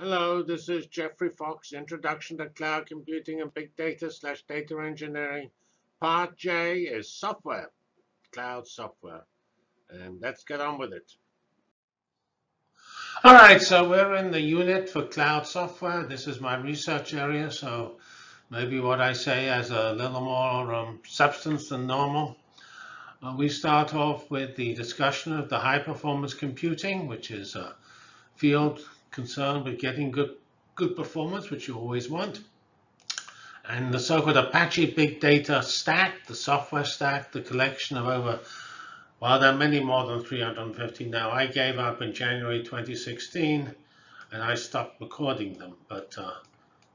Hello, this is Geoffrey Fox, Introduction to Cloud Computing and Big Data slash Data Engineering. Part J is software, cloud software. And let's get on with it. All right, so we're in the unit for cloud software. This is my research area, so maybe what I say has a little more um, substance than normal. Uh, we start off with the discussion of the high performance computing, which is a field concerned with getting good, good performance, which you always want. And the so-called Apache Big Data Stack, the software stack, the collection of over, well, there are many more than 350 now. I gave up in January 2016, and I stopped recording them, but uh,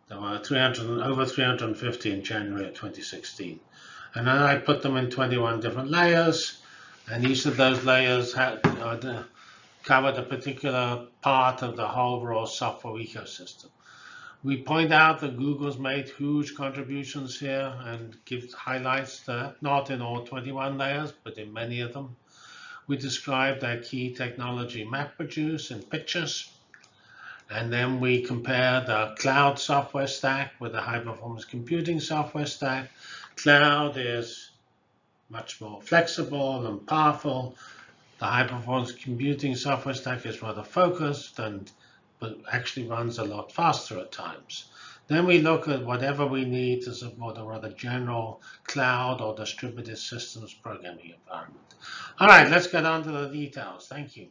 there were 300, over 350 in January of 2016. And then I put them in 21 different layers, and each of those layers had uh, covered a particular part of the whole overall software ecosystem. We point out that Google's made huge contributions here and give highlights that not in all 21 layers, but in many of them. We describe their key technology MapReduce in pictures. And then we compare the cloud software stack with the high performance computing software stack. Cloud is much more flexible and powerful the high-performance computing software stack is rather focused and but actually runs a lot faster at times. Then we look at whatever we need to support a rather general cloud or distributed systems programming environment. All right, let's get on to the details. Thank you.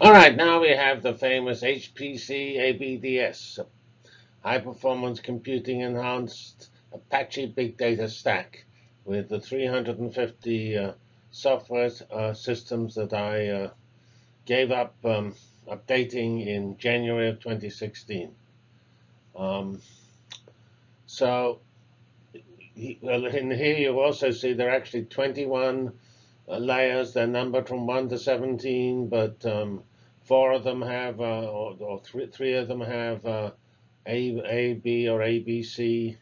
All right, now we have the famous HPC ABDS, High Performance Computing Enhanced Apache Big Data Stack with the 350 uh, software uh, systems that I uh, gave up um, updating in January of 2016. Um, so well, in here you also see there are actually 21 uh, layers. They're numbered from 1 to 17, but um, four of them have, uh, or, or three, three of them have uh, A, A, B, or ABC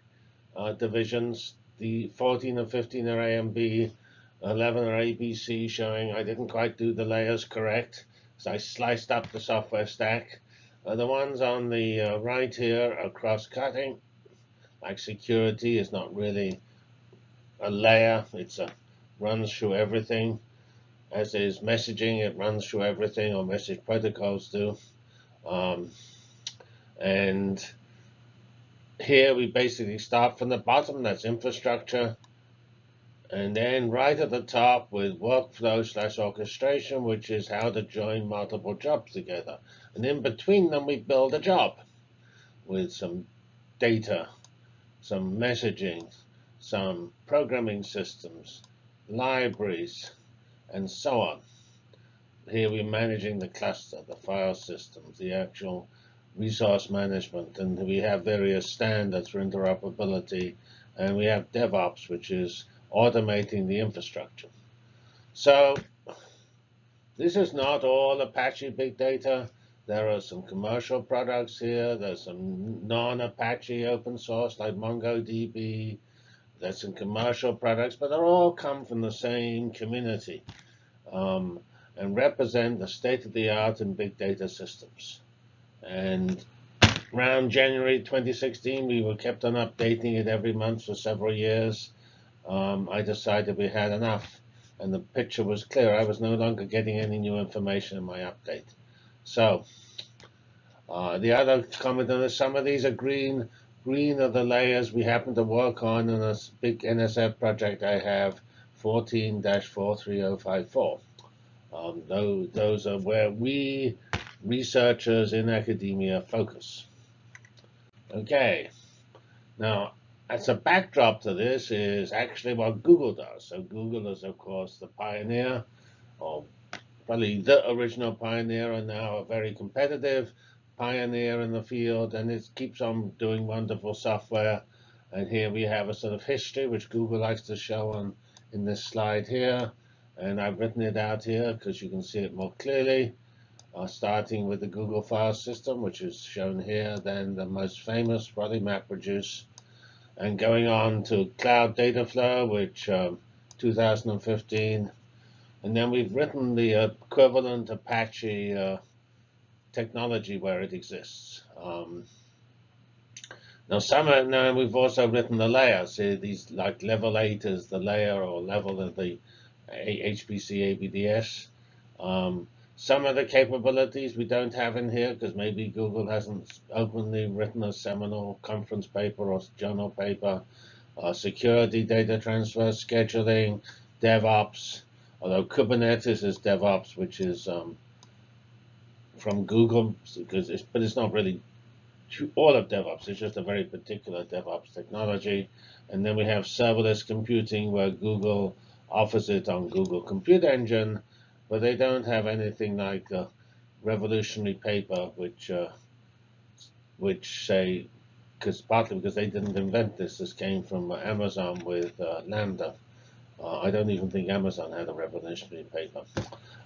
divisions the 14 and 15 are A and B, 11 are ABC, showing I didn't quite do the layers correct. So I sliced up the software stack. Uh, the ones on the uh, right here are cross-cutting. Like security is not really a layer. It's a runs through everything. As is messaging, it runs through everything, or message protocols do. Um, and here we basically start from the bottom, that's infrastructure. And then right at the top with workflow slash orchestration, which is how to join multiple jobs together. And in between them, we build a job with some data, some messaging, some programming systems, libraries, and so on. Here we're managing the cluster, the file systems, the actual resource management, and we have various standards for interoperability, and we have DevOps, which is automating the infrastructure. So this is not all Apache Big Data. There are some commercial products here. There's some non-Apache open source like MongoDB. There's some commercial products, but they all come from the same community um, and represent the state-of-the-art in big data systems. And around January 2016, we were kept on updating it every month for several years. Um, I decided we had enough, and the picture was clear. I was no longer getting any new information in my update. So uh, the other comment on this, some of these are green. Green are the layers we happen to work on in a big NSF project I have, 14-43054. Um, those, those are where we researchers in academia focus. Okay, now as a backdrop to this is actually what Google does. So Google is, of course, the pioneer, or probably the original pioneer, and now a very competitive pioneer in the field, and it keeps on doing wonderful software. And here we have a sort of history, which Google likes to show on in this slide here. And I've written it out here because you can see it more clearly uh, starting with the Google file system, which is shown here, then the most famous, probably MapReduce, and going on to Cloud Dataflow, which um, 2015, And then we've written the equivalent Apache uh, technology where it exists. Um, now, some are, now we've also written the layers. See, these like level eight is the layer or level of the HPC ABDS. Um, some of the capabilities we don't have in here because maybe Google hasn't openly written a seminal conference paper or journal paper. Uh, security, data transfer, scheduling, DevOps. Although Kubernetes is DevOps, which is um, from Google, because it's, but it's not really all of DevOps. It's just a very particular DevOps technology. And then we have serverless computing, where Google offers it on Google Compute Engine, but they don't have anything like a revolutionary paper, which uh, which say, because partly because they didn't invent this. This came from Amazon with uh, Lambda. Uh, I don't even think Amazon had a revolutionary paper.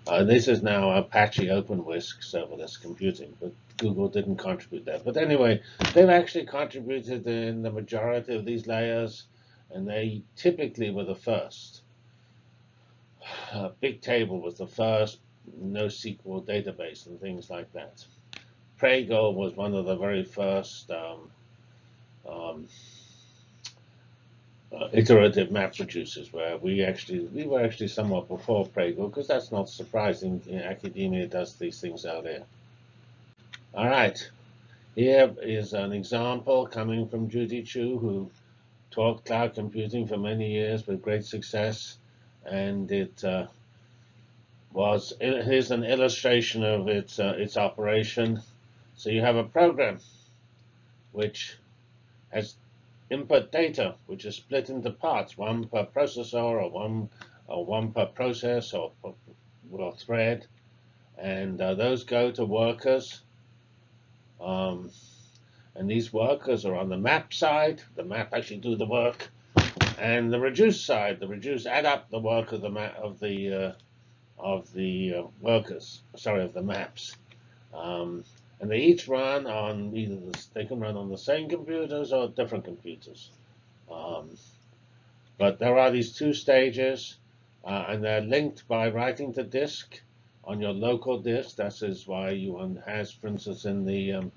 Uh, this is now Apache OpenWhisk serverless computing, but Google didn't contribute that. But anyway, they've actually contributed in the majority of these layers, and they typically were the first. Uh, Bigtable was the first NoSQL database and things like that. Pregel was one of the very first um, um, uh, iterative map producers, where we actually we were actually somewhat before Pregel, because that's not surprising. academia does these things out there. All right, here is an example coming from Judy Qiu, who taught cloud computing for many years with great success and it uh, was here's an illustration of its uh, its operation. So you have a program which has input data, which is split into parts, one per processor or one or one per process or, or thread, and uh, those go to workers. Um, and these workers are on the map side. The map actually do the work, and the reduce side, the reduce add up the work of the of the uh, of the uh, workers, sorry, of the maps. Um, and they each run on either the, they can run on the same computers or different computers. Um, but there are these two stages, uh, and they're linked by writing to disk on your local disk. That is why you has, for instance, in the um,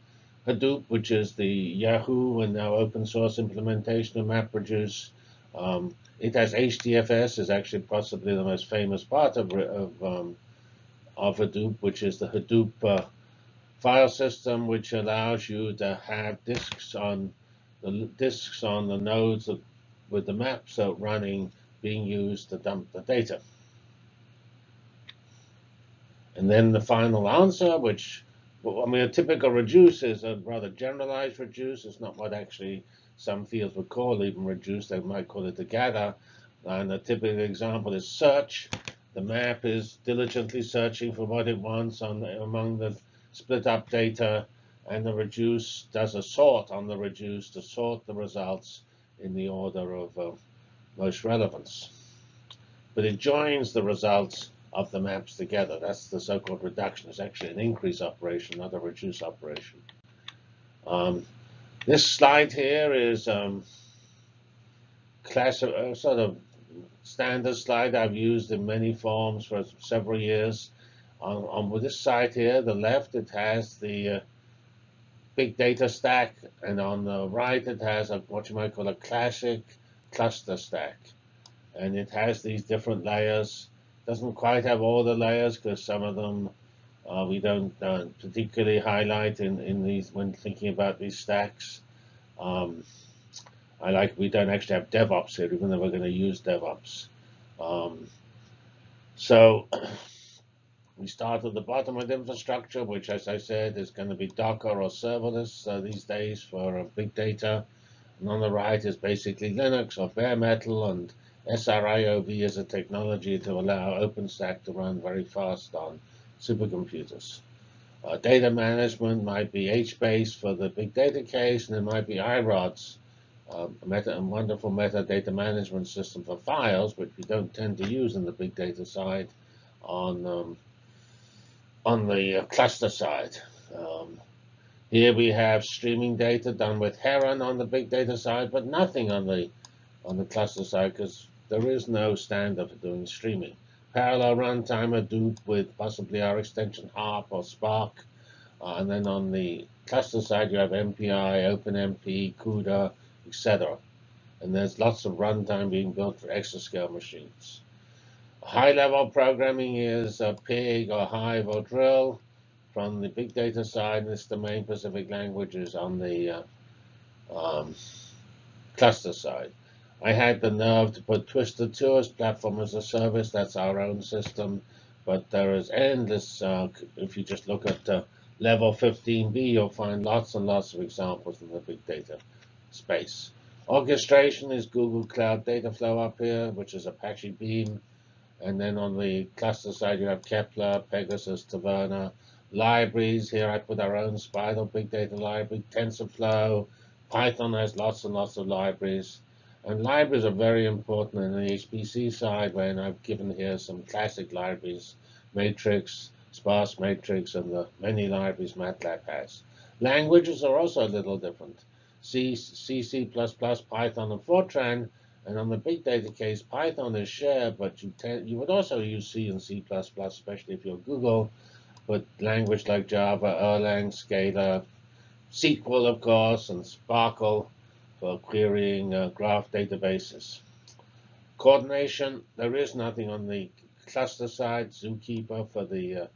Hadoop, which is the Yahoo and now open source implementation of MapReduce, um, it has HDFS is actually possibly the most famous part of of, um, of Hadoop, which is the Hadoop uh, file system, which allows you to have disks on the disks on the nodes of, with the maps running being used to dump the data. And then the final answer, which I mean, a typical reduce is a rather generalized reduce. It's not what actually some fields would call even reduced. They might call it a gather. And a typical example is search. The map is diligently searching for what it wants on the, among the split up data, and the reduce does a sort on the reduce to sort the results in the order of most relevance. But it joins the results of the maps together. That's the so-called reduction. It's actually an increase operation, not a reduce operation. Um, this slide here is um, class, uh, sort of standard slide I've used in many forms for several years. On, on this side here, the left, it has the uh, big data stack, and on the right, it has a, what you might call a classic cluster stack. And it has these different layers. Doesn't quite have all the layers because some of them uh, we don't uh, particularly highlight in, in these when thinking about these stacks. Um, I like we don't actually have DevOps here, even though we're going to use DevOps. Um, so we start at the bottom with infrastructure, which, as I said, is going to be Docker or serverless uh, these days for uh, big data. And on the right is basically Linux or bare metal and SRIOV is a technology to allow OpenStack to run very fast on supercomputers. Uh, data management might be HBase for the big data case, and it might be iRODS, uh, a, meta, a wonderful metadata management system for files, which we don't tend to use in the big data side on, um, on the uh, cluster side. Um, here we have streaming data done with Heron on the big data side, but nothing on the on the cluster side because there is no standard for doing streaming. Parallel runtime Hadoop with possibly our extension Harp or Spark. Uh, and then on the cluster side, you have MPI, OpenMP, CUDA, etc. And there's lots of runtime being built for exascale machines. High-level programming is uh, Pig or Hive or Drill. From the big data side, and it's the main Pacific languages on the uh, um, cluster side. I had the nerve to put Twister2 as platform as a service. That's our own system. But there is endless, uh, if you just look at uh, level 15b, you'll find lots and lots of examples in the big data space. Orchestration is Google Cloud Dataflow up here, which is Apache Beam. And then on the cluster side, you have Kepler, Pegasus, Taverna. Libraries, here I put our own SPIDAL Big Data Library, TensorFlow. Python has lots and lots of libraries. And libraries are very important in the HPC side, when I've given here some classic libraries, Matrix, Sparse Matrix, and the many libraries MATLAB has. Languages are also a little different. C, C, C++, Python, and Fortran. And on the big data case, Python is shared, but you, you would also use C and C++, especially if you're Google. But language like Java, Erlang, Scala, SQL, of course, and SPARQL for querying uh, graph databases. Coordination, there is nothing on the cluster side, Zookeeper for the uh,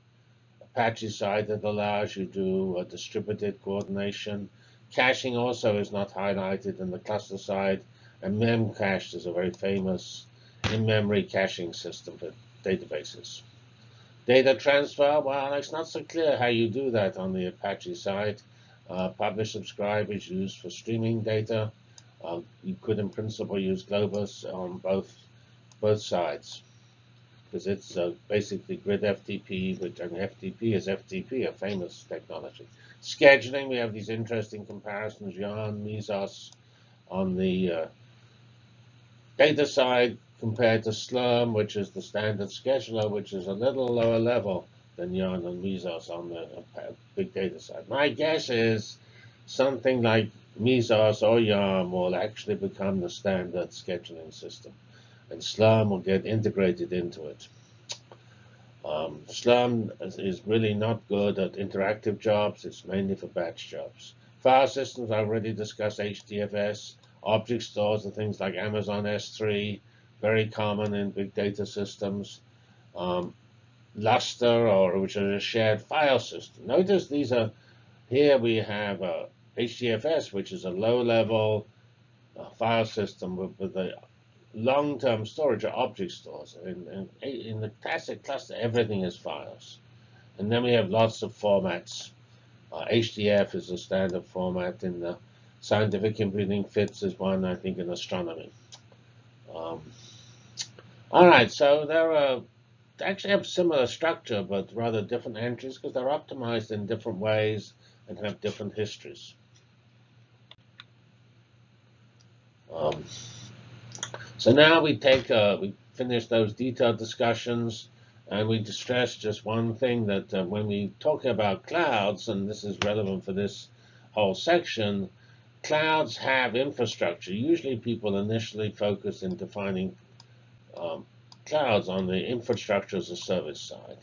Apache side that allows you to do distributed coordination. Caching also is not highlighted in the cluster side, and Memcache is a very famous in-memory caching system for databases. Data transfer, well, it's not so clear how you do that on the Apache side. Uh, publish subscribe is used for streaming data. Uh, you could, in principle, use Globus on both both sides because it's uh, basically grid FTP, which and FTP is FTP, a famous technology. Scheduling, we have these interesting comparisons, Yarn, Mesos on the uh, data side compared to Slurm, which is the standard scheduler, which is a little lower level than Yarn and Mesos on the big data side. My guess is something like Mesos or Yarn will actually become the standard scheduling system, and Slurm will get integrated into it. Um, Slurm is really not good at interactive jobs. It's mainly for batch jobs. File systems, I already discussed HDFS. Object stores are things like Amazon S3, very common in big data systems. Um, Lustre, or which is a shared file system. Notice these are, here we have a HDFS, which is a low-level uh, file system with, with a long-term storage of object stores. In, in, in, the classic cluster, everything is files. And then we have lots of formats. Uh, HDF is a standard format in the scientific computing. FITS is one, I think, in astronomy. Um, all right, so there are actually have similar structure, but rather different entries because they're optimized in different ways and have different histories. Um, so now we take uh, we finish those detailed discussions, and we stress just one thing that uh, when we talk about clouds, and this is relevant for this whole section, clouds have infrastructure. Usually, people initially focus in defining um, clouds on the infrastructure as a service side.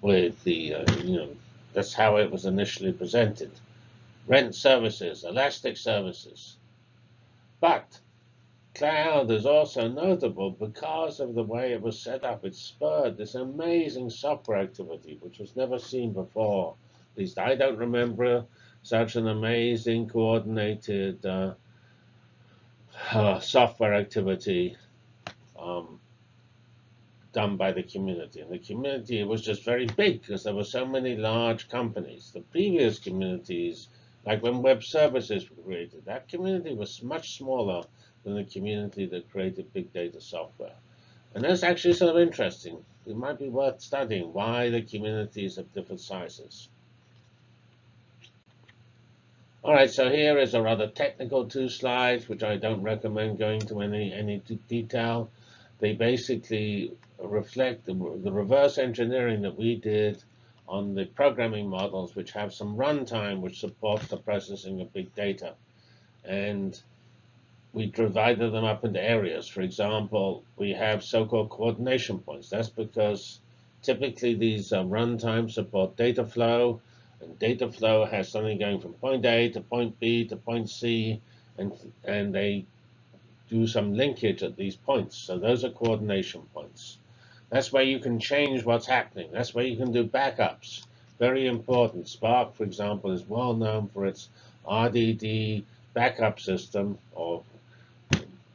With the, uh, you know, that's how it was initially presented rent services, elastic services. But cloud is also notable because of the way it was set up. It spurred this amazing software activity, which was never seen before. At least I don't remember such an amazing coordinated uh, software activity um, done by the community. And the community was just very big because there were so many large companies. The previous communities like when web services were created, that community was much smaller than the community that created big data software. And that's actually sort of interesting. It might be worth studying why the communities have different sizes. All right, so here is a rather technical two slides, which I don't recommend going to any, any detail. They basically reflect the, the reverse engineering that we did on the programming models which have some runtime which supports the processing of big data. And we divided them up into areas. For example, we have so-called coordination points. That's because typically these um, runtimes support data flow, and data flow has something going from point A to point B to point C, and, and they do some linkage at these points. So those are coordination points. That's where you can change what's happening. That's where you can do backups. Very important. Spark, for example, is well known for its RDD backup system or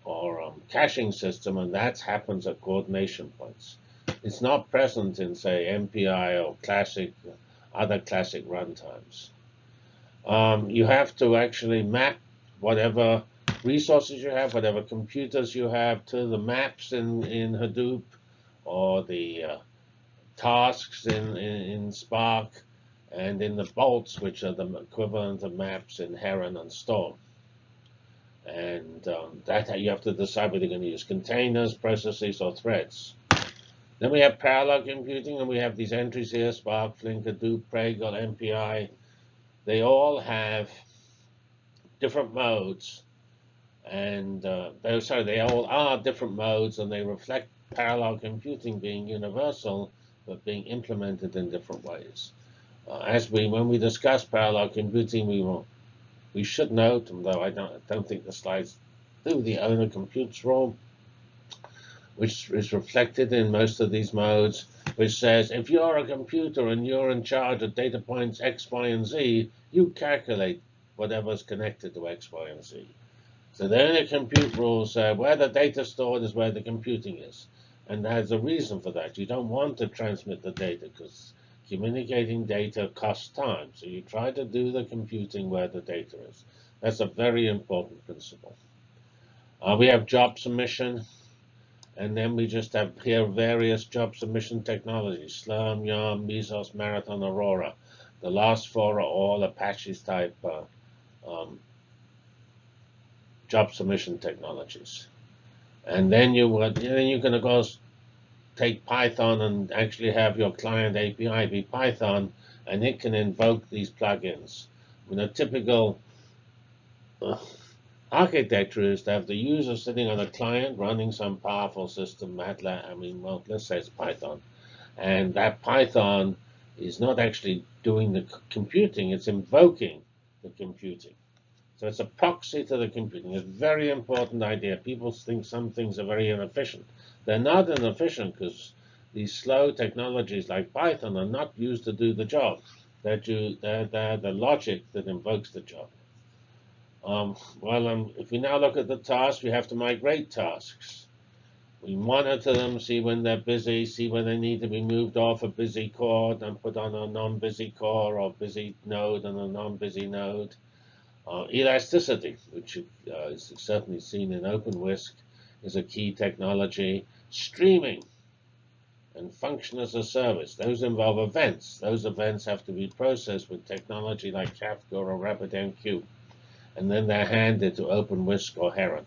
or um, caching system, and that happens at coordination points. It's not present in, say, MPI or classic, other classic runtimes. Um, you have to actually map whatever resources you have, whatever computers you have, to the maps in, in Hadoop or the uh, tasks in, in, in, Spark and in the bolts, which are the equivalent of maps in Heron and Storm. And um, that you have to decide whether you're going to use containers, processes, or threads. Then we have parallel computing, and we have these entries here, Spark, Flink, Hadoop, Pregel, MPI. They all have different modes, and uh, they, sorry, they all are different modes, and they reflect parallel computing being universal, but being implemented in different ways. Uh, as we, when we discuss parallel computing, we will we should note, although I don't, I don't think the slides do, the owner computes rule, which is reflected in most of these modes, which says if you're a computer and you're in charge of data points X, Y, and Z, you calculate whatever's connected to X, Y, and Z. So the owner compute rules says where the data stored is where the computing is. And there's a reason for that. You don't want to transmit the data because communicating data costs time. So you try to do the computing where the data is. That's a very important principle. Uh, we have job submission, and then we just have here various job submission technologies, Slurm, Yarn, Mesos, Marathon, Aurora. The last four are all Apache's type uh, um, job submission technologies. And then you would, then you can of course take Python and actually have your client API be Python, and it can invoke these plugins. Mean, a typical uh, architecture is to have the user sitting on a client running some powerful system, MATLAB, I mean, well, let's say it's Python. And that Python is not actually doing the computing, it's invoking the computing. So it's a proxy to the computing. It's a very important idea. People think some things are very inefficient. They're not inefficient because these slow technologies like Python are not used to do the job. They're, do, they're, they're the logic that invokes the job. Um, well, um, if we now look at the tasks, we have to migrate tasks. We monitor them, see when they're busy, see when they need to be moved off a busy core and put on a non-busy core or busy node and a non-busy node. Uh, elasticity, which uh, is certainly seen in OpenWhisk, is a key technology. Streaming and function as a service. Those involve events. Those events have to be processed with technology like Kafka or RabbitMQ. And then they're handed to OpenWhisk or Heron.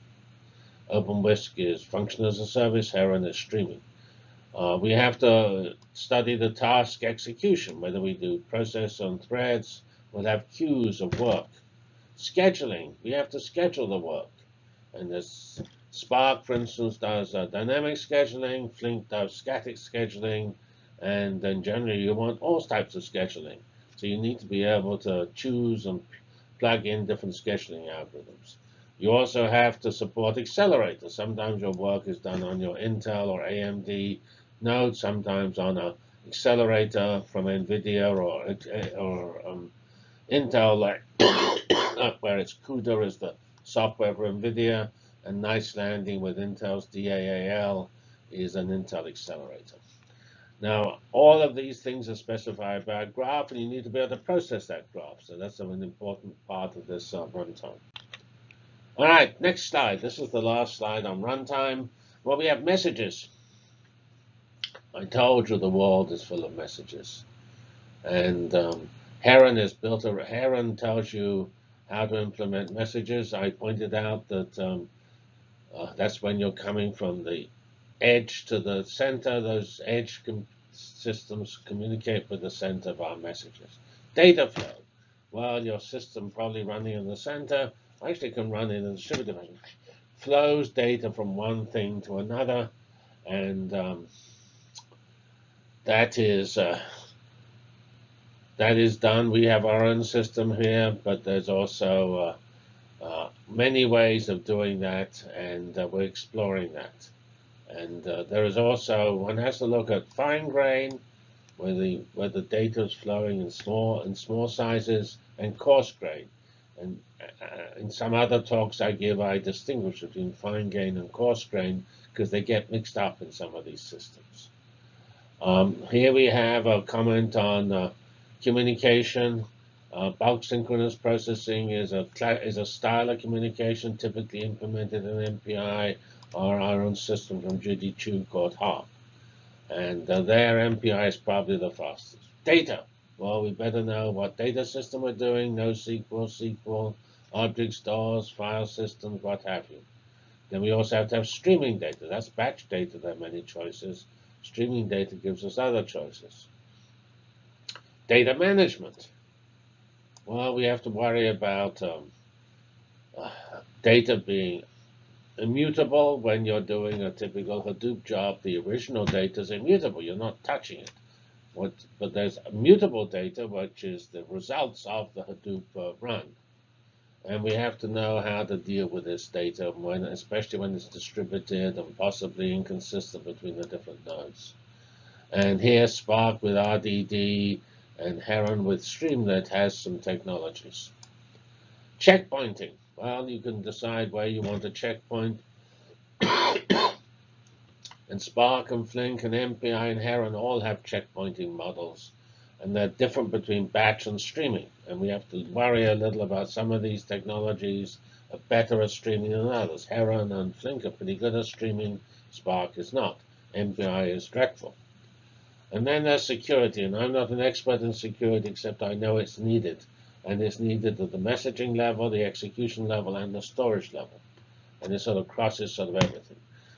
OpenWhisk is function as a service, Heron is streaming. Uh, we have to study the task execution, whether we do process on threads, we'll have queues of work. Scheduling, we have to schedule the work. And this Spark, for instance, does uh, dynamic scheduling, Flink does static scheduling, and then generally you want all types of scheduling. So you need to be able to choose and plug in different scheduling algorithms. You also have to support accelerators. Sometimes your work is done on your Intel or AMD node, sometimes on an accelerator from NVIDIA or, or um, Intel, like where it's CUDA is the software for NVIDIA, and Knights Landing with Intel's DAAL is an Intel accelerator. Now, all of these things are specified by a graph, and you need to be able to process that graph. So that's an important part of this uh, runtime. All right, next slide. This is the last slide on runtime. Well, we have messages. I told you the world is full of messages. And um, Heron is built, a, Heron tells you how to implement messages. I pointed out that um, uh, that's when you're coming from the edge to the center. Those edge com systems communicate with the center of our messages. Data flow. Well, your system probably running in the center actually can run in a distributed flows data from one thing to another, and um, that is uh, that is done. We have our own system here, but there's also uh, uh, many ways of doing that, and uh, we're exploring that. And uh, there is also one has to look at fine grain, where the where the data is flowing in small in small sizes, and coarse grain. And uh, in some other talks I give, I distinguish between fine grain and coarse grain because they get mixed up in some of these systems. Um, here we have a comment on uh, communication. Uh, bulk synchronous processing is a is a style of communication typically implemented in MPI or our own system from Judy Qiu called HARP. And uh, their MPI is probably the fastest. Data. Well, we better know what data system we're doing, NoSQL, SQL, object stores, file systems, what have you. Then we also have to have streaming data. That's batch data, there are many choices. Streaming data gives us other choices. Data management. Well, we have to worry about um, uh, data being immutable when you're doing a typical Hadoop job. The original data is immutable. You're not touching it. What, but there's mutable data, which is the results of the Hadoop uh, run. And we have to know how to deal with this data, when, especially when it's distributed and possibly inconsistent between the different nodes. And here, Spark with RDD and Heron with Streamlet has some technologies. Checkpointing. Well, you can decide where you want a checkpoint. and Spark and Flink and MPI and Heron all have checkpointing models. And they're different between batch and streaming. And we have to worry a little about some of these technologies are better at streaming than others. Heron and Flink are pretty good at streaming. Spark is not. MPI is dreadful. And then there's security, and I'm not an expert in security, except I know it's needed. And it's needed at the messaging level, the execution level, and the storage level. And it sort of crosses sort of everything.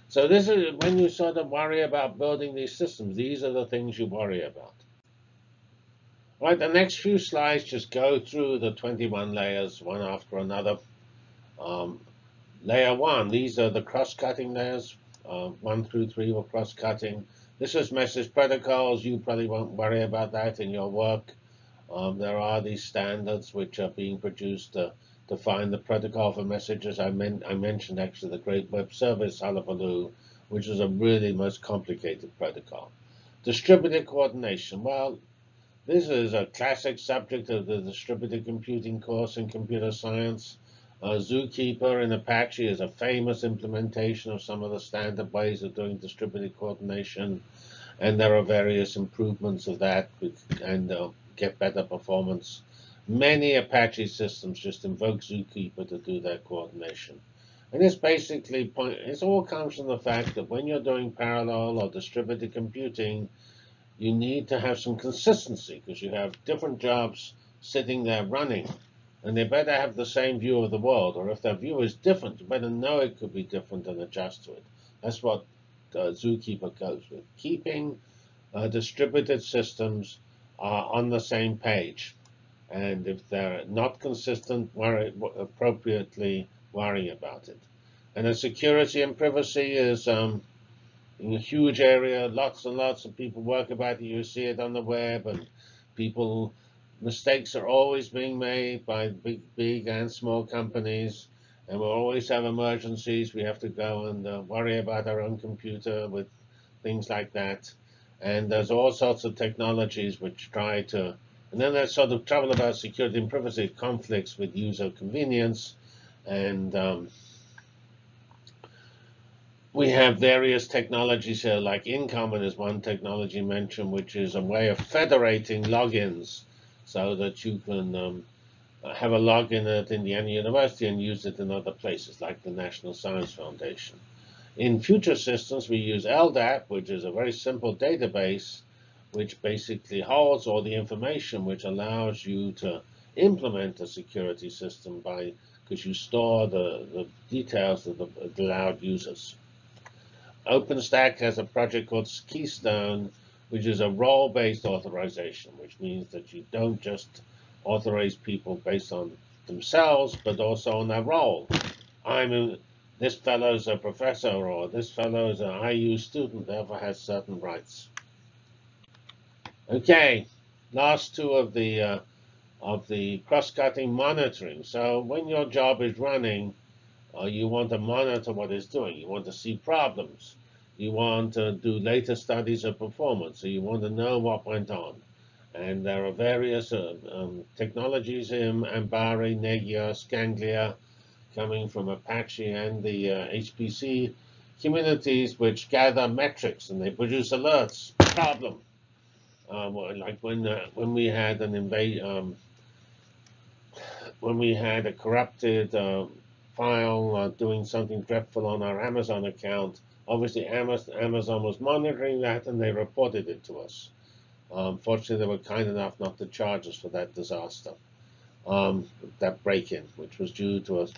So this is when you sort of worry about building these systems, these are the things you worry about. Right, the next few slides just go through the 21 layers one after another. Um, layer one, these are the cross-cutting layers. Uh, one through three were cross-cutting. This is message protocols. You probably won't worry about that in your work. Um, there are these standards which are being produced to define the protocol for messages. I, men I mentioned actually the Great Web Service Hullabaloo, which is a really most complicated protocol. Distributed coordination. Well, this is a classic subject of the distributed computing course in computer science. Uh, Zookeeper in Apache is a famous implementation of some of the standard ways of doing distributed coordination, and there are various improvements of that and uh, get better performance. Many Apache systems just invoke Zookeeper to do their coordination. And this basically point, it all comes from the fact that when you're doing parallel or distributed computing, you need to have some consistency because you have different jobs sitting there running and they better have the same view of the world. Or if their view is different, you better know it could be different and adjust to it. That's what uh, Zookeeper goes with. Keeping uh, distributed systems uh, on the same page. And if they're not consistent, worry, appropriately worry about it. And the security and privacy is um, in a huge area. Lots and lots of people work about it. You see it on the web, and people mistakes are always being made by big, big and small companies, and we'll always have emergencies. We have to go and uh, worry about our own computer with things like that. And there's all sorts of technologies which try to, and then there's sort of trouble about security and privacy conflicts with user convenience. And um, we have various technologies here, like InCommon is one technology mentioned, which is a way of federating logins so that you can um, have a login at Indiana University and use it in other places, like the National Science Foundation. In future systems, we use LDAP, which is a very simple database, which basically holds all the information, which allows you to implement a security system by because you store the, the details of the, allowed users. OpenStack has a project called Keystone, which is a role-based authorization, which means that you don't just authorize people based on themselves, but also on their role. I'm this fellow's a professor or this fellow's an IU student, therefore has certain rights. Okay, last two of the uh, of the cross-cutting monitoring. So when your job is running, uh, you want to monitor what it's doing. You want to see problems. You want to do later studies of performance. So you want to know what went on. And there are various uh, um, technologies in Ambari, Nagios, Ganglia, coming from Apache and the uh, HPC communities, which gather metrics and they produce alerts. Problem. Um, like when uh, when we had an invade, um, when we had a corrupted uh, file doing something dreadful on our Amazon account, obviously Amazon was monitoring that and they reported it to us. Um, fortunately, they were kind enough not to charge us for that disaster, um, that break-in, which was due to us.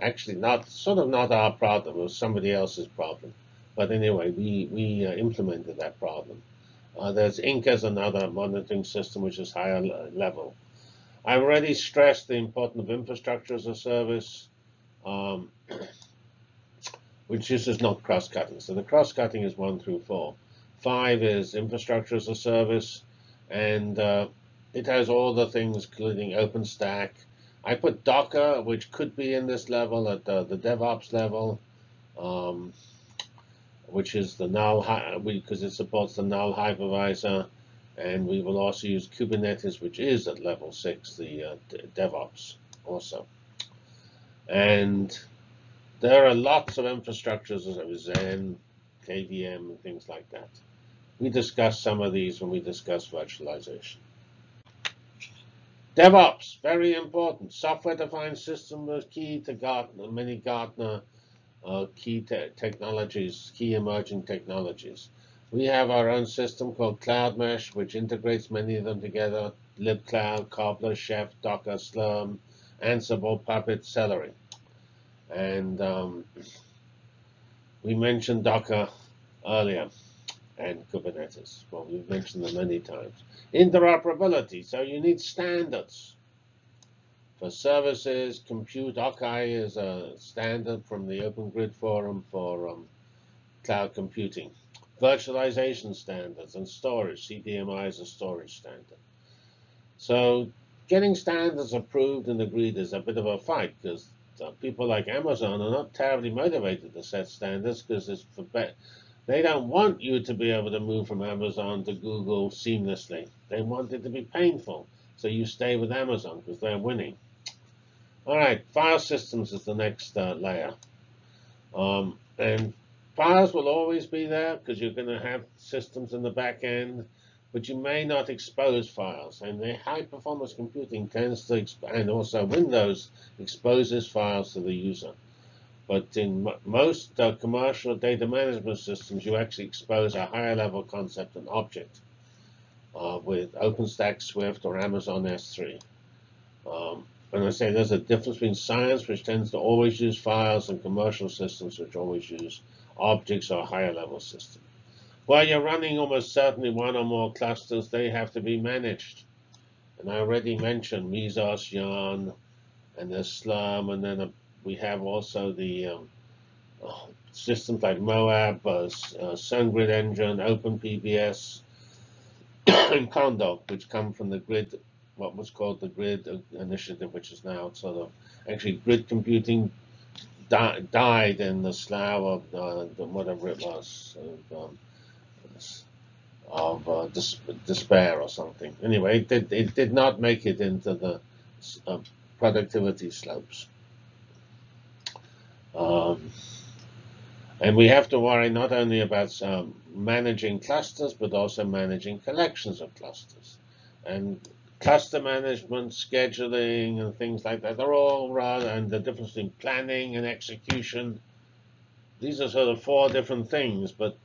Actually, not sort of not our problem; it was somebody else's problem. But anyway, we we uh, implemented that problem. Uh, there's Ink as another monitoring system, which is higher level. I've already stressed the importance of infrastructure as a service, um, which is not cross-cutting. So the cross-cutting is one through four. Five is infrastructure as a service, and uh, it has all the things, including OpenStack. I put Docker, which could be in this level at the, the DevOps level, um, which is the null, because it supports the null hypervisor. And we will also use Kubernetes, which is at level six, the uh, DevOps also. And there are lots of infrastructures, as Xen, KVM, and things like that. We discussed some of these when we discussed virtualization. DevOps, very important. Software-defined system is key to Gartner, many Gartner uh, key te technologies, key emerging technologies. We have our own system called Cloudmesh, which integrates many of them together. libcloud, Cobbler, Chef, Docker, Slurm, Ansible, Puppet, Celery. And um, we mentioned Docker earlier and Kubernetes. Well, we've mentioned them many times. Interoperability. So you need standards. For services, compute, OCCI is a standard from the Open Grid Forum for um, cloud computing. Virtualization standards and storage. CDMI is a storage standard. So getting standards approved and agreed is a bit of a fight because uh, people like Amazon are not terribly motivated to set standards because it's for they don't want you to be able to move from Amazon to Google seamlessly. They want it to be painful. So you stay with Amazon because they're winning. All right, file systems is the next uh, layer. Um, and files will always be there because you're going to have systems in the back end, but you may not expose files. And the high performance computing tends to, and also Windows exposes files to the user. But in most uh, commercial data management systems, you actually expose a higher level concept and object uh, with OpenStack Swift or Amazon S3. Um, and I say there's a difference between science, which tends to always use files, and commercial systems, which always use objects or higher level systems. While you're running almost certainly one or more clusters, they have to be managed. And I already mentioned Mesos, Yarn, and there's Slurm, and then a we have also the um, uh, systems like Moab, uh, uh, SunGrid Engine, OpenPBS, and Condor, which come from the grid, what was called the grid initiative, which is now sort of actually grid computing di died in the slough of uh, the, whatever it was of, um, of uh, dis despair or something. Anyway, it did, it did not make it into the uh, productivity slopes. Um, and we have to worry not only about um, managing clusters, but also managing collections of clusters. And cluster management, scheduling, and things like that they're all rather, and the difference between planning and execution. These are sort of four different things, but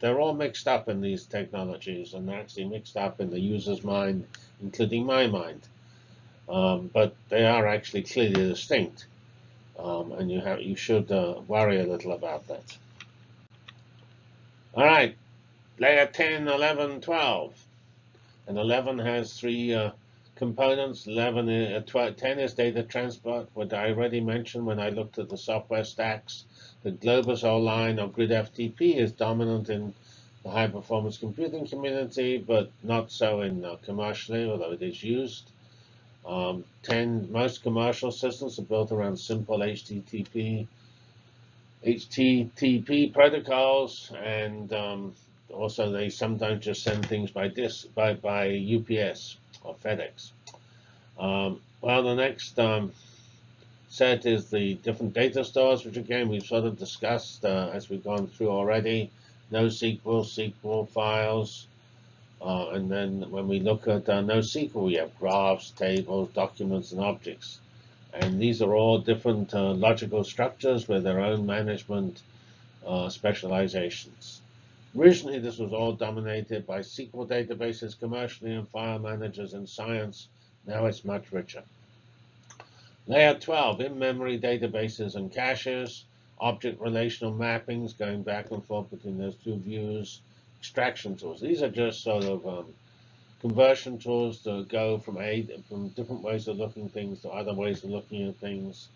they're all mixed up in these technologies and they're actually mixed up in the user's mind, including my mind. Um, but they are actually clearly distinct. Um, and you have you should uh, worry a little about that. All right, layer 10, 11, 12. And 11 has three uh, components. 11, uh, 12, 10 is data transport, what I already mentioned when I looked at the software stacks. The Globus line or Grid FTP is dominant in the high performance computing community, but not so in uh, commercially, although it is used. Um, 10, most commercial systems are built around simple HTTP, HTTP protocols, and um, also they sometimes just send things by disk, by, by UPS or FedEx. Um, well, the next um, set is the different data stores, which again we've sort of discussed uh, as we've gone through already. NoSQL, SQL files, uh, and then when we look at uh, NoSQL, we have graphs, tables, documents, and objects. And these are all different uh, logical structures with their own management uh, specializations. Originally, this was all dominated by SQL databases commercially and file managers in science. Now it's much richer. Layer 12, in-memory databases and caches, object relational mappings, going back and forth between those two views, extraction tools. These are just sort of um, conversion tools to go from a from different ways of looking things to other ways of looking at things.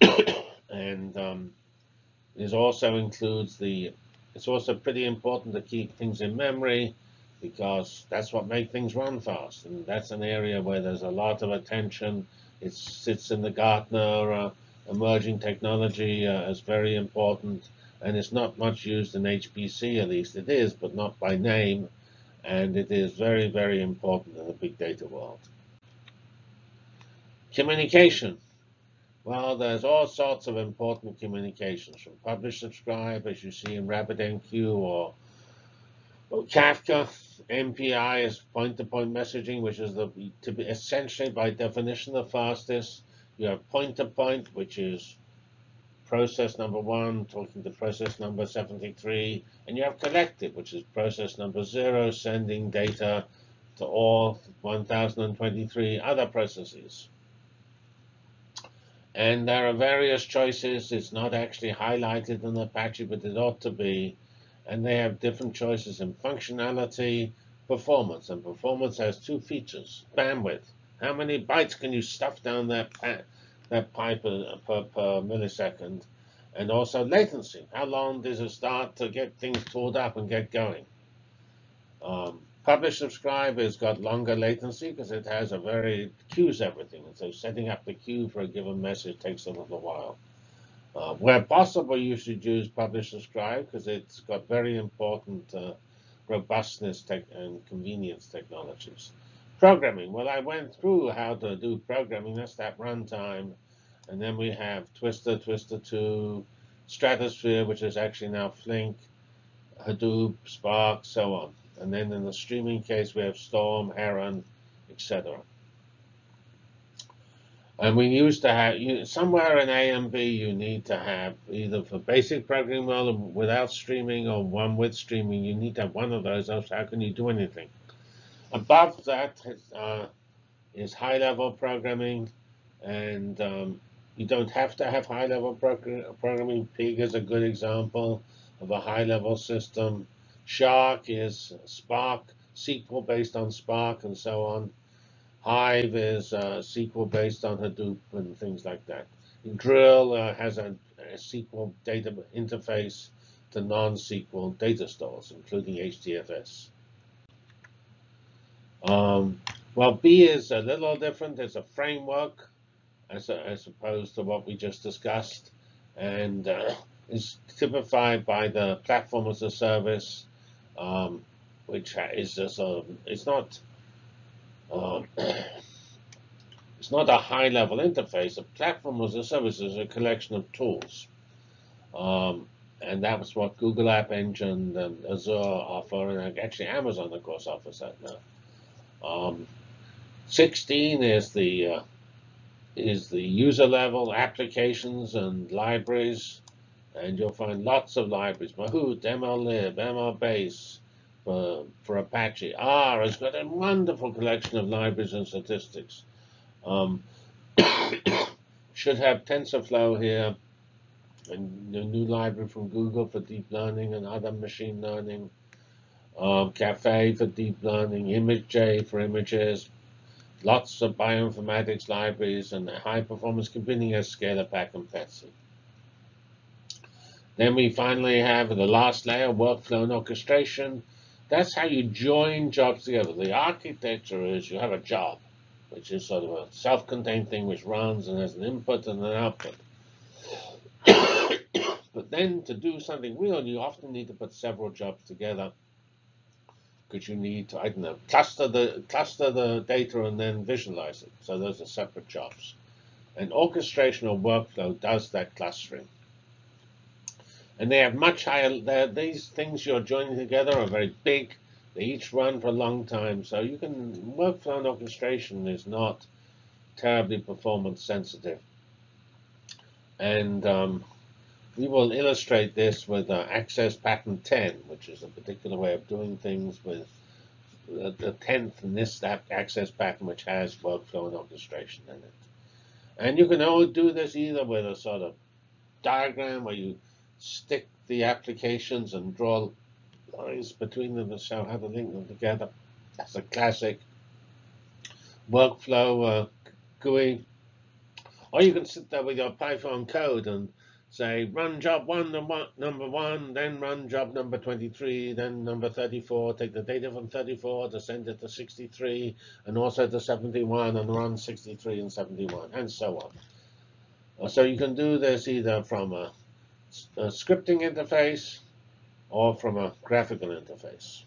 and um, it also includes the. It's also pretty important to keep things in memory because that's what makes things run fast, and that's an area where there's a lot of attention. It sits in the Gartner uh, emerging technology uh, as very important and it's not much used in HPC, at least it is, but not by name, and it is very, very important in the big data world. Communication. Well, there's all sorts of important communications, from publish, subscribe, as you see in RabbitMQ or, Kafka. MPI is point-to-point -point messaging, which is the to be essentially by definition the fastest. You have point-to-point, -point, which is process number one talking to process number 73, and you have collective, which is process number zero sending data to all 1023 other processes. And there are various choices. It's not actually highlighted in the Apache, but it ought to be. And they have different choices in functionality, performance. And performance has two features. Bandwidth. How many bytes can you stuff down that that pipe per, per, millisecond, and also latency. How long does it start to get things pulled up and get going? Um, publish subscribe has got longer latency because it has a very queues everything, and so setting up the queue for a given message takes a little while. Uh, where possible, you should use publish subscribe because it's got very important uh, robustness and convenience technologies. Programming. Well, I went through how to do programming. That's that runtime. And then we have Twister, Twister 2, Stratosphere, which is actually now Flink, Hadoop, Spark, so on. And then in the streaming case, we have Storm, Heron, etc. And we used to have, you, somewhere in A and B, you need to have either for basic programming without streaming or one with streaming, you need to have one of those, else how can you do anything? Above that uh, is high-level programming, and um, you don't have to have high-level programming. Pig is a good example of a high-level system. Shark is Spark, SQL based on Spark, and so on. Hive is uh, SQL based on Hadoop and things like that. Drill uh, has a, a SQL data interface to non-SQL data stores, including HDFS. Um, well, B is a little different. It's a framework as, a, as opposed to what we just discussed, and uh, is typified by the platform as a service, um, which is just a, it's not um, it's not a high-level interface. A platform as a service is a collection of tools. Um, and that was what Google App Engine and Azure offer, and actually Amazon, of course, offers that now. Um, 16 is the uh, is the user level applications and libraries, and you'll find lots of libraries: Mahout, MLlib, MLBase for, for Apache. R has got a wonderful collection of libraries and statistics. Um, should have TensorFlow here, and the new library from Google for deep learning and other machine learning um, Caffe for deep learning, ImageJ for images, lots of bioinformatics libraries, and high performance computing as ScaLAPACK and PETSc. Then we finally have the last layer, workflow and orchestration. That's how you join jobs together. The architecture is you have a job, which is sort of a self-contained thing which runs and has an input and an output. but then to do something real, you often need to put several jobs together because you need to, I don't know, cluster the cluster the data and then visualize it. So those are separate jobs. And orchestration or workflow does that clustering. And they have much higher, these things you're joining together are very big. They each run for a long time. So you can, workflow and orchestration is not terribly performance sensitive. And um, we will illustrate this with uh, Access Pattern 10, which is a particular way of doing things with uh, the 10th NIST Access Pattern, which has workflow and orchestration in it. And you can always do this either with a sort of diagram where you stick the applications and draw lines between them to show how to link them together. That's a classic workflow uh, GUI. Or you can sit there with your Python code and say run job one, number one, then run job number 23, then number 34, take the data from 34 to send it to 63, and also to 71, and run 63 and 71, and so on. Uh, so you can do this either from a, a scripting interface or from a graphical interface.